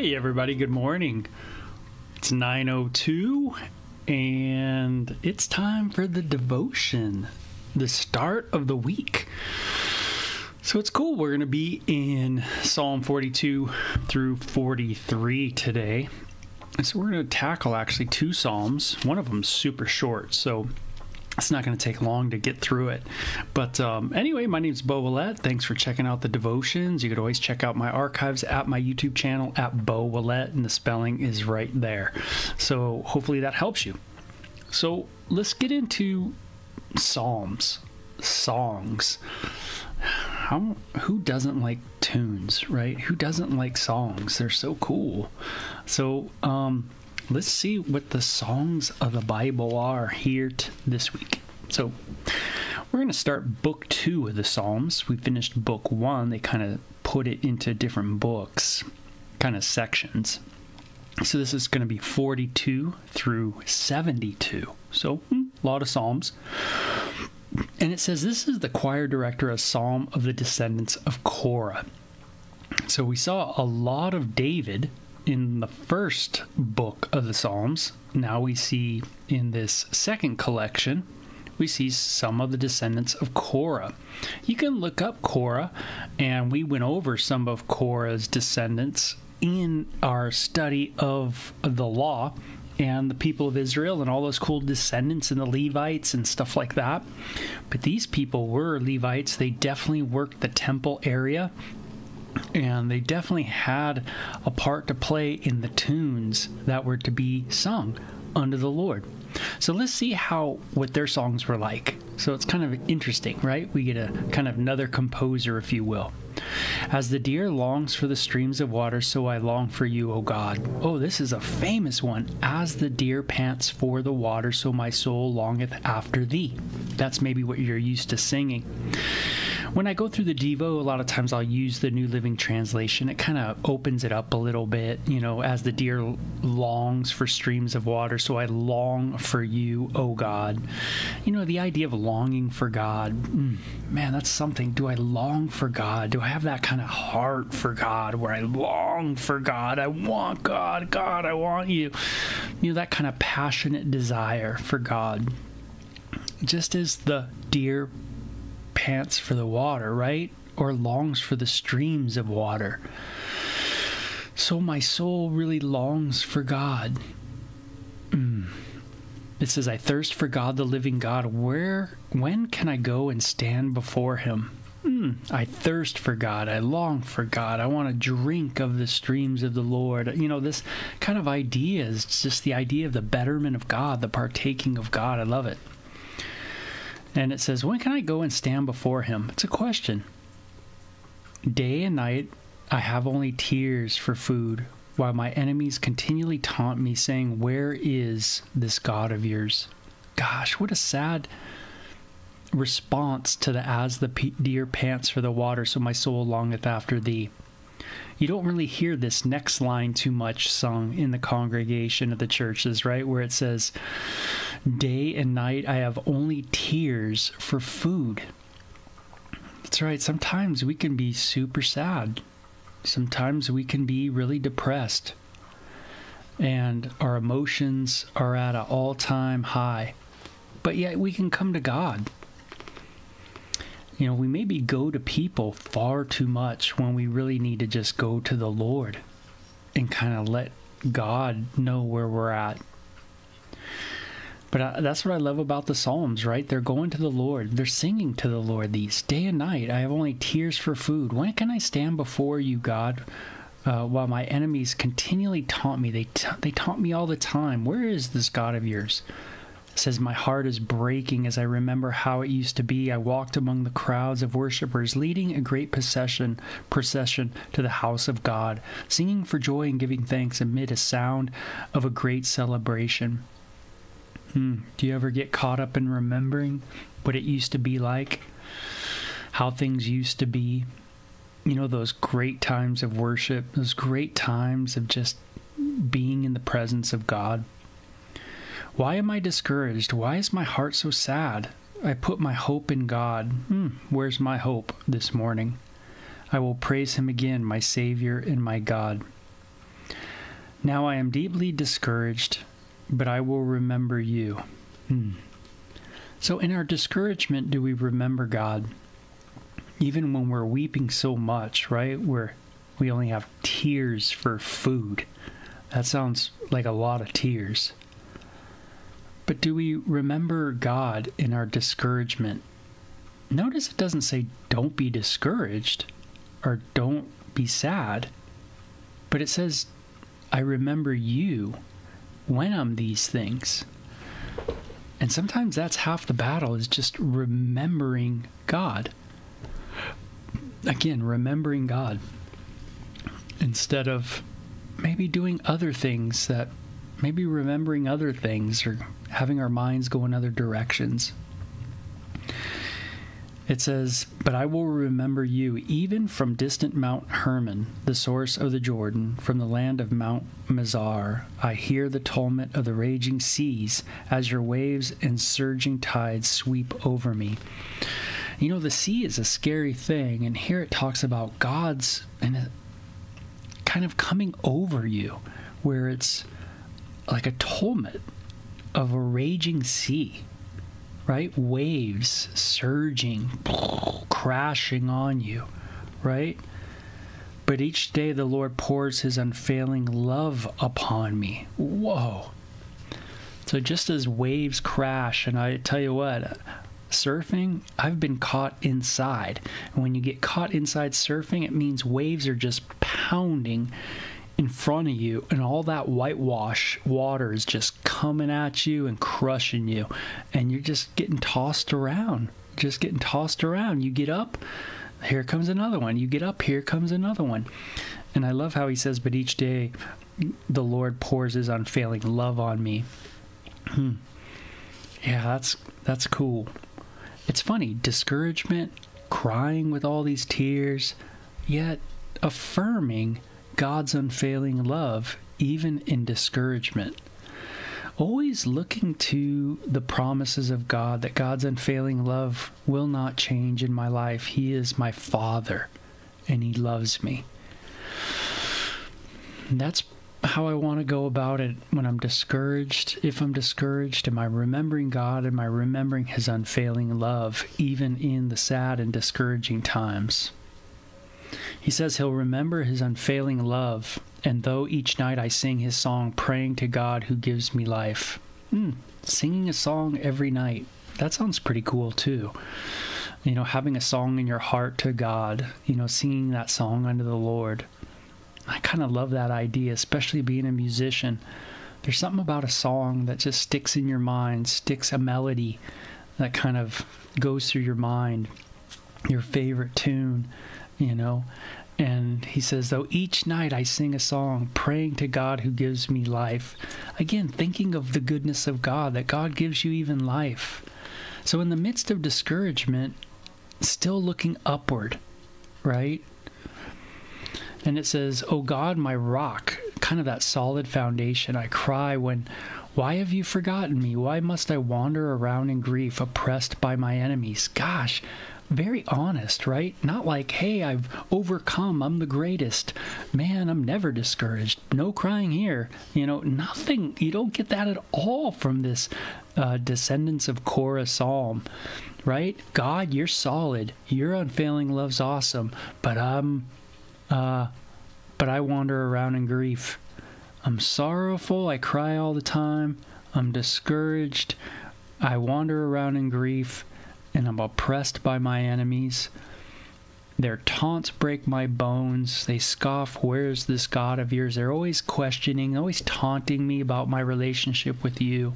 Hey everybody, good morning. It's 9:02 and it's time for the devotion, the start of the week. So it's cool. We're going to be in Psalm 42 through 43 today. So we're going to tackle actually two psalms. One of them's super short, so it's not going to take long to get through it. But um, anyway, my name is Beau Ouellette. Thanks for checking out the devotions. You could always check out my archives at my YouTube channel at Beau Ouellette, and the spelling is right there. So hopefully that helps you. So let's get into Psalms, songs. How, who doesn't like tunes, right? Who doesn't like songs? They're so cool. So, um, let's see what the songs of the Bible are here this week. So, we're going to start book two of the Psalms. We finished book one, they kind of put it into different books, kind of sections. So, this is going to be 42 through 72. So, hmm, a lot of Psalms. And it says this is the choir director, a psalm of the descendants of Korah. So we saw a lot of David in the first book of the Psalms. Now we see in this second collection, we see some of the descendants of Korah. You can look up Korah, and we went over some of Korah's descendants in our study of the law and the people of Israel and all those cool descendants and the Levites and stuff like that. But these people were Levites. They definitely worked the temple area and they definitely had a part to play in the tunes that were to be sung under the Lord. So let's see how what their songs were like. So it's kind of interesting, right? We get a kind of another composer, if you will. As the deer longs for the streams of water, so I long for you, O God. Oh, this is a famous one. As the deer pants for the water, so my soul longeth after thee. That's maybe what you're used to singing. When I go through the Devo, a lot of times I'll use the New Living Translation. It kind of opens it up a little bit, you know, as the deer longs for streams of water, so I long for you, O God. You know, the idea of longing for God, mm, man, that's something. Do I long for God? Do I have that kind of heart for God where I long for God? I want God. God, I want you. You know, that kind of passionate desire for God. Just as the deer pants for the water, right? Or longs for the streams of water. So my soul really longs for God. Mm. It says, I thirst for God, the living God. Where, when can I go and stand before him? Mm, I thirst for God. I long for God. I want to drink of the streams of the Lord. You know, this kind of idea is just the idea of the betterment of God, the partaking of God. I love it. And it says, When can I go and stand before him? It's a question. Day and night I have only tears for food, while my enemies continually taunt me, saying, Where is this God of yours? Gosh, what a sad response to the as the deer pants for the water, so my soul longeth after thee. You don't really hear this next line too much sung in the congregation of the churches, right? Where it says, Day and night I have only tears for food. That's right. Sometimes we can be super sad. Sometimes we can be really depressed. And our emotions are at an all time high. But yet we can come to God. You know, we maybe go to people far too much when we really need to just go to the Lord and kind of let God know where we're at. But uh, that's what I love about the Psalms, right? They're going to the Lord. They're singing to the Lord these day and night. I have only tears for food. When can I stand before you, God? Uh, while my enemies continually taunt me, they they taunt me all the time. Where is this God of yours? It says my heart is breaking as I remember how it used to be. I walked among the crowds of worshippers, leading a great procession procession to the house of God, singing for joy and giving thanks amid a sound of a great celebration. Hmm. Do you ever get caught up in remembering what it used to be like? How things used to be? You know, those great times of worship, those great times of just being in the presence of God. Why am I discouraged? Why is my heart so sad? I put my hope in God. Hmm, where's my hope this morning? I will praise him again, my Savior and my God. Now I am deeply discouraged, but I will remember you. Hmm. So, in our discouragement, do we remember God? Even when we're weeping so much, right? Where we only have tears for food. That sounds like a lot of tears. But do we remember God in our discouragement? Notice it doesn't say don't be discouraged or don't be sad, but it says I remember you when I'm these things. And sometimes that's half the battle is just remembering God. Again, remembering God instead of maybe doing other things that maybe remembering other things or having our minds go in other directions. It says, But I will remember you even from distant Mount Hermon, the source of the Jordan, from the land of Mount Mizar. I hear the tumult of the raging seas as your waves and surging tides sweep over me. You know, the sea is a scary thing, and here it talks about God's and kind of coming over you, where it's like a tumult of a raging sea, right? Waves surging, crashing on you, right? But each day the Lord pours his unfailing love upon me. Whoa. So just as waves crash, and I tell you what, surfing, I've been caught inside. And when you get caught inside surfing, it means waves are just pounding in front of you, and all that whitewash water is just coming at you and crushing you, and you're just getting tossed around. Just getting tossed around. You get up, here comes another one. You get up, here comes another one. And I love how he says, But each day the Lord pours his unfailing love on me. Hmm. Yeah, that's that's cool. It's funny, discouragement, crying with all these tears, yet affirming God's unfailing love, even in discouragement. Always looking to the promises of God that God's unfailing love will not change in my life. He is my Father and He loves me. And that's how I want to go about it when I'm discouraged. If I'm discouraged, am I remembering God? Am I remembering His unfailing love, even in the sad and discouraging times? He says he'll remember his unfailing love, and though each night I sing his song, praying to God who gives me life. Mm, singing a song every night. That sounds pretty cool too. You know, having a song in your heart to God, you know, singing that song unto the Lord. I kind of love that idea, especially being a musician. There's something about a song that just sticks in your mind, sticks a melody that kind of goes through your mind, your favorite tune you know. And he says, though each night I sing a song praying to God who gives me life. Again, thinking of the goodness of God, that God gives you even life. So, in the midst of discouragement, still looking upward, right? And it says, Oh God, my rock, kind of that solid foundation. I cry when, Why have you forgotten me? Why must I wander around in grief, oppressed by my enemies? Gosh, very honest, right? Not like, hey, I've overcome, I'm the greatest. Man, I'm never discouraged. No crying here. You know, nothing. You don't get that at all from this uh, Descendants of Korah psalm, right? God, you're solid. Your unfailing love's awesome, but I'm, uh, but I wander around in grief. I'm sorrowful. I cry all the time. I'm discouraged. I wander around in grief and I'm oppressed by my enemies. Their taunts break my bones. They scoff, Where's this God of yours? They're always questioning, always taunting me about my relationship with you.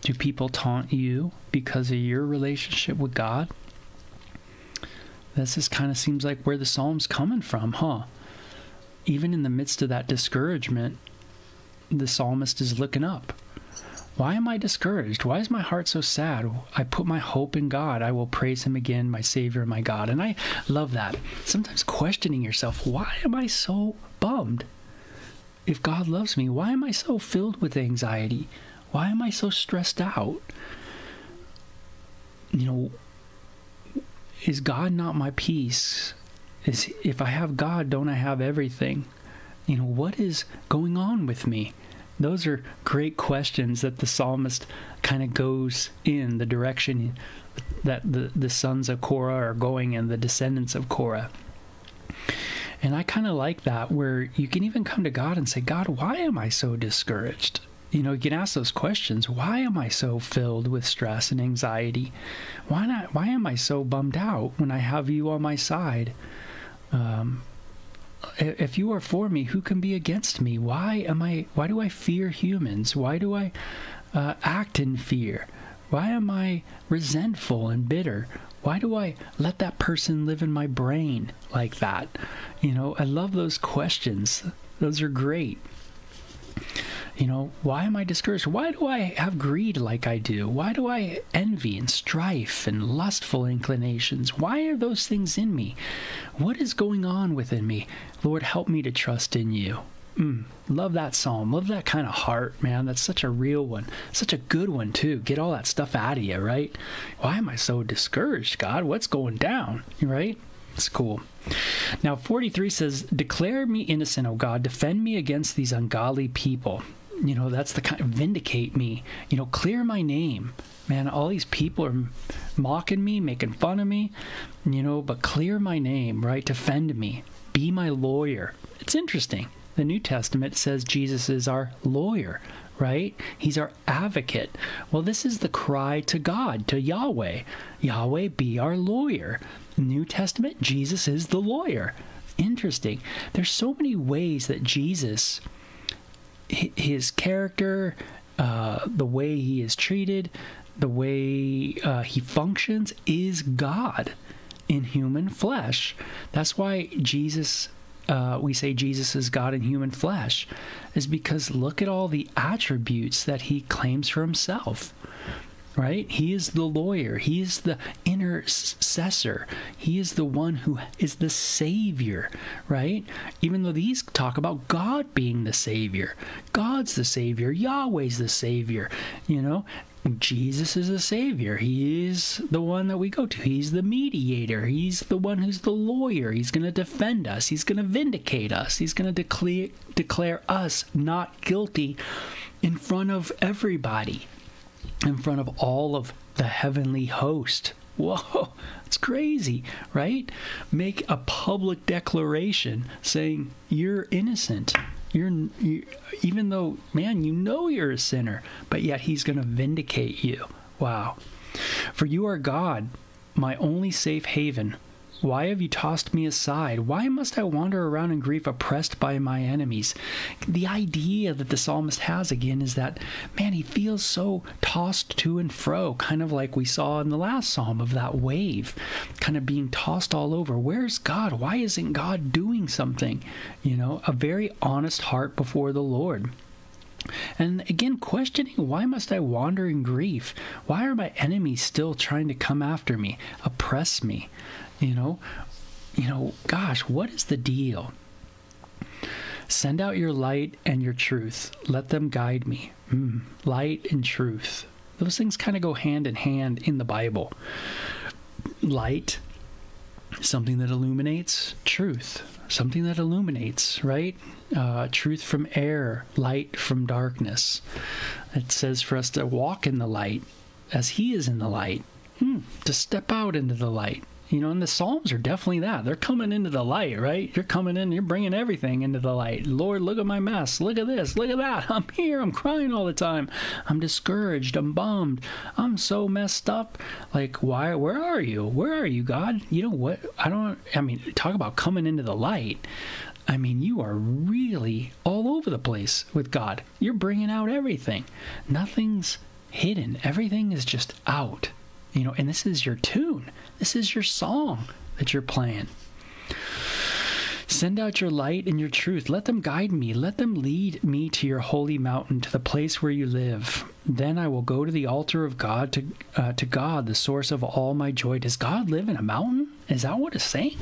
Do people taunt you because of your relationship with God? This just kind of seems like where the psalm's coming from, huh? Even in the midst of that discouragement, the psalmist is looking up. Why am I discouraged? Why is my heart so sad? I put my hope in God. I will praise Him again, my Savior, my God. And I love that. Sometimes questioning yourself, why am I so bummed? If God loves me, why am I so filled with anxiety? Why am I so stressed out? You know, is God not my peace? Is if I have God, don't I have everything? You know, what is going on with me? Those are great questions that the psalmist kind of goes in the direction that the, the sons of Korah are going and the descendants of Korah. And I kind of like that, where you can even come to God and say, God, why am I so discouraged? You know, you can ask those questions. Why am I so filled with stress and anxiety? Why not? Why am I so bummed out when I have you on my side? Um, if you are for me, who can be against me? Why am I? Why do I fear humans? Why do I uh, act in fear? Why am I resentful and bitter? Why do I let that person live in my brain like that? You know, I love those questions. Those are great. You know, why am I discouraged? Why do I have greed like I do? Why do I envy and strife and lustful inclinations? Why are those things in me? What is going on within me? Lord, help me to trust in you. Mm, love that psalm. Love that kind of heart, man. That's such a real one. Such a good one, too. Get all that stuff out of you, right? Why am I so discouraged, God? What's going down, right? It's cool. Now, 43 says, Declare me innocent, O God. Defend me against these ungodly people. You know, that's the kind of vindicate me. You know, clear my name. Man, all these people are mocking me, making fun of me, you know, but clear my name, right? Defend me. Be my lawyer. It's interesting. The New Testament says Jesus is our lawyer, right? He's our advocate. Well, this is the cry to God, to Yahweh. Yahweh, be our lawyer. New Testament, Jesus is the lawyer. Interesting. There's so many ways that Jesus, his character, uh, the way he is treated, the way uh, he functions, is God in human flesh. That's why Jesus uh, we say Jesus is God in human flesh is because look at all the attributes that he claims for himself. Right? He is the lawyer. He is the intercessor. He is the one who is the savior, right? Even though these talk about God being the savior. God's the savior. Yahweh's the savior, you know? Jesus is the savior. He is the one that we go to. He's the mediator. He's the one who's the lawyer. He's going to defend us. He's going to vindicate us. He's going to declare declare us not guilty in front of everybody, in front of all of the heavenly host. Whoa, it's crazy, right? Make a public declaration saying you're innocent. You're you, even though man, you know you're a sinner, but yet he's going to vindicate you. Wow. For you are God, my only safe haven. Why have you tossed me aside? Why must I wander around in grief, oppressed by my enemies? The idea that the psalmist has again is that, man, he feels so tossed to and fro, kind of like we saw in the last psalm of that wave, kind of being tossed all over. Where's God? Why isn't God doing something? You know, a very honest heart before the Lord. And again, questioning why must I wander in grief? Why are my enemies still trying to come after me, oppress me? You know, you know, gosh, what is the deal? Send out your light and your truth. Let them guide me. Mm, light and truth. Those things kind of go hand in hand in the Bible. Light, something that illuminates, truth, something that illuminates, right? Uh, truth from air, light from darkness. It says for us to walk in the light as He is in the light, hmm, to step out into the light. You know, and the Psalms are definitely that. They're coming into the light, right? You're coming in, you're bringing everything into the light. Lord, look at my mess. Look at this. Look at that. I'm here. I'm crying all the time. I'm discouraged. I'm bummed. I'm so messed up. Like, why? Where are you? Where are you, God? You know what? I don't, I mean, talk about coming into the light. I mean, you are really all over the place with God. You're bringing out everything. Nothing's hidden, everything is just out. You know, and this is your tune. This is your song that you're playing. Send out your light and your truth. Let them guide me. Let them lead me to your holy mountain, to the place where you live. Then I will go to the altar of God, to, uh, to God, the source of all my joy. Does God live in a mountain? Is that what it's saying?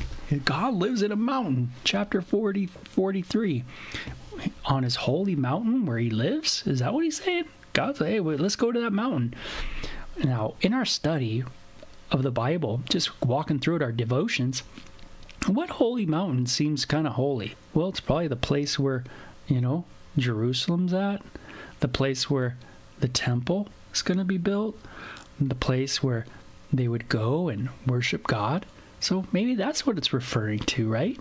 God lives in a mountain. Chapter 40, 43. On his holy mountain where he lives? Is that what he's saying? God said, hey, wait, let's go to that mountain. Now, in our study of the Bible, just walking through it, our devotions, What holy mountain seems kind of holy? Well, it's probably the place where, you know, Jerusalem's at, the place where the temple is going to be built, the place where they would go and worship God. So maybe that's what it's referring to, right?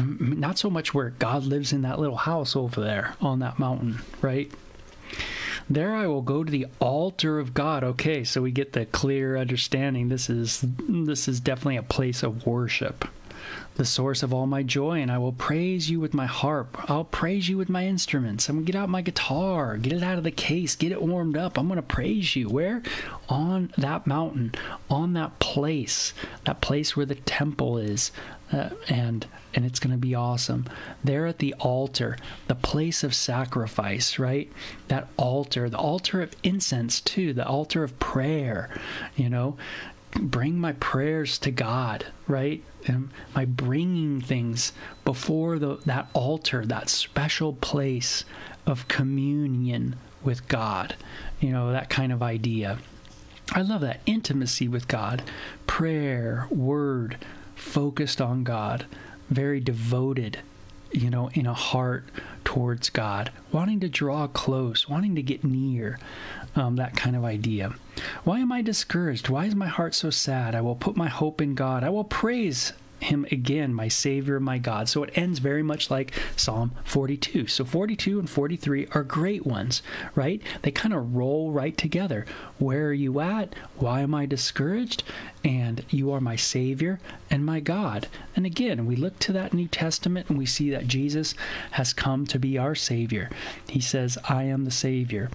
Not so much where God lives in that little house over there on that mountain, right? There I will go to the altar of God. Okay, so we get the clear understanding this is this is definitely a place of worship the source of all my joy, and I will praise you with my harp. I'll praise you with my instruments. I'm going to get out my guitar, get it out of the case, get it warmed up. I'm going to praise you. Where? On that mountain, on that place, that place where the temple is. Uh, and and it's going to be awesome. There at the altar, the place of sacrifice, right? That altar, the altar of incense too, the altar of prayer, you know, bring my prayers to God, right? And my bringing things before the, that altar, that special place of communion with God, you know, that kind of idea. I love that. Intimacy with God, prayer, word, focused on God, very devoted, you know, in a heart towards God, wanting to draw close, wanting to get near um, that kind of idea. Why am I discouraged? Why is my heart so sad? I will put my hope in God. I will praise him again, my Savior, my God. So it ends very much like Psalm 42. So 42 and 43 are great ones, right? They kind of roll right together. Where are you at? Why am I discouraged? And you are my Savior and my God. And again, we look to that New Testament and we see that Jesus has come to be our Savior. He says, I am the Savior.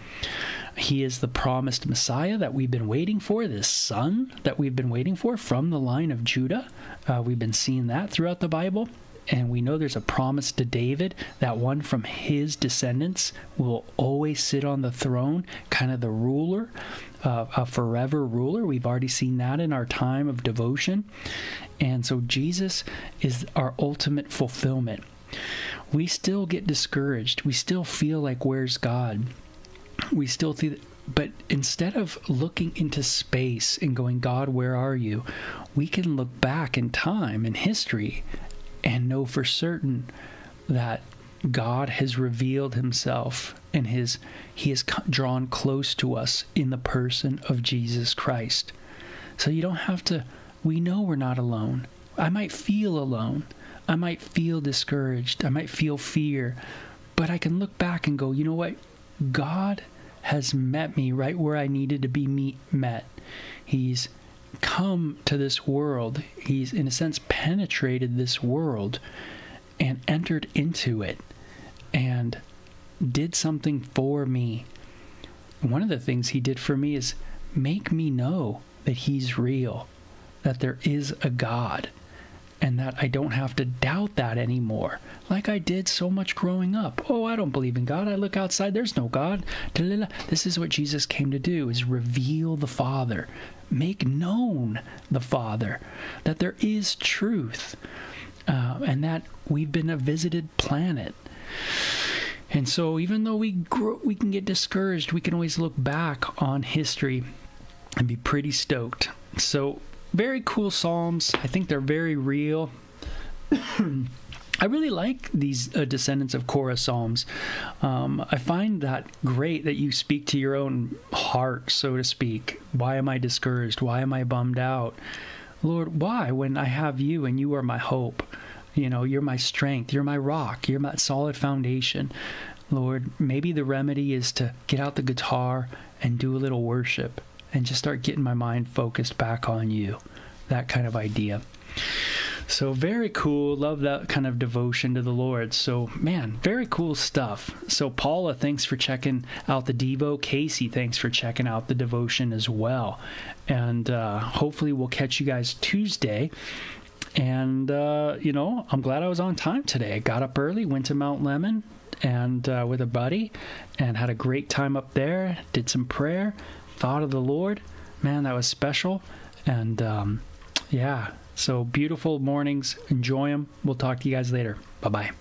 He is the promised Messiah that we've been waiting for, this son that we've been waiting for from the line of Judah. Uh, we've been seeing that throughout the Bible. And we know there's a promise to David that one from his descendants will always sit on the throne, kind of the ruler, uh, a forever ruler. We've already seen that in our time of devotion. And so Jesus is our ultimate fulfillment. We still get discouraged. We still feel like, where's God? We still see but instead of looking into space and going god where are you? we can look back in time in history and know for certain that god has revealed himself and his he has drawn close to us in the person of jesus christ. So you don't have to we know we're not alone. I might feel alone. I might feel discouraged. I might feel fear. But i can look back and go you know what god has met me right where I needed to be meet, met. He's come to this world. He's, in a sense, penetrated this world and entered into it and did something for me. One of the things he did for me is make me know that he's real, that there is a God, and that I don't have to doubt that anymore, like I did so much growing up. Oh, I don't believe in God. I look outside, there's no God. This is what Jesus came to do is reveal the Father, make known the Father, that there is truth, uh, and that we've been a visited planet. And so, even though we grow, we can get discouraged, we can always look back on history and be pretty stoked. So, very cool psalms. I think they're very real. I really like these uh, Descendants of Korah psalms. Um, I find that great that you speak to your own heart, so to speak. Why am I discouraged? Why am I bummed out? Lord, why when I have you and you are my hope? You know, you're my strength, you're my rock, you're my solid foundation. Lord, maybe the remedy is to get out the guitar and do a little worship and just start getting my mind focused back on you. That kind of idea. So very cool. Love that kind of devotion to the Lord. So man, very cool stuff. So Paula, thanks for checking out the Devo. Casey, thanks for checking out the devotion as well. And uh, hopefully we'll catch you guys Tuesday. And uh, you know, I'm glad I was on time today. I got up early, went to Mount Lemmon and uh, with a buddy, and had a great time up there. Did some prayer thought of the Lord. Man, that was special. And um, yeah, so beautiful mornings. Enjoy them. We'll talk to you guys later. Bye bye.